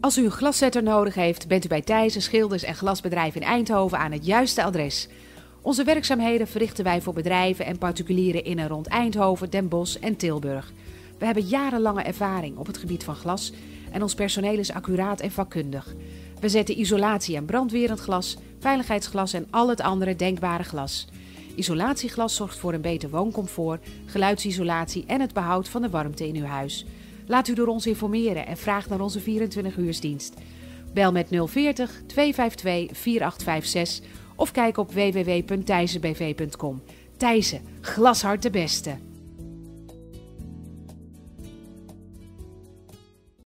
Als u een glaszetter nodig heeft, bent u bij Thijssen Schilders en Glasbedrijf in Eindhoven aan het juiste adres. Onze werkzaamheden verrichten wij voor bedrijven en particulieren in en rond Eindhoven, Den Bosch en Tilburg. We hebben jarenlange ervaring op het gebied van glas en ons personeel is accuraat en vakkundig. We zetten isolatie- en brandwerend glas, veiligheidsglas en al het andere denkbare glas. Isolatieglas zorgt voor een beter wooncomfort, geluidsisolatie en het behoud van de warmte in uw huis. Laat u door ons informeren en vraag naar onze 24-uursdienst. Bel met 040 252 4856 of kijk op www.thijzenbv.com. Thijssen, glashard de beste.